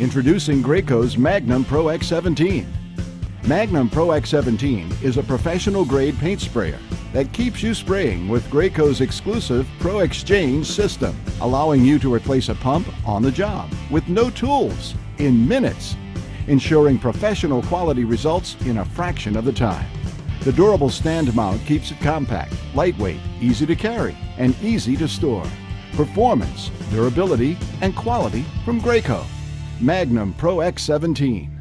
Introducing Graco's Magnum Pro X17. Magnum Pro X17 is a professional grade paint sprayer that keeps you spraying with Graco's exclusive ProXChange system, allowing you to replace a pump on the job with no tools in minutes, ensuring professional quality results in a fraction of the time. The durable stand mount keeps it compact, lightweight, easy to carry, and easy to store. Performance, durability, and quality from Graco. Magnum Pro X17.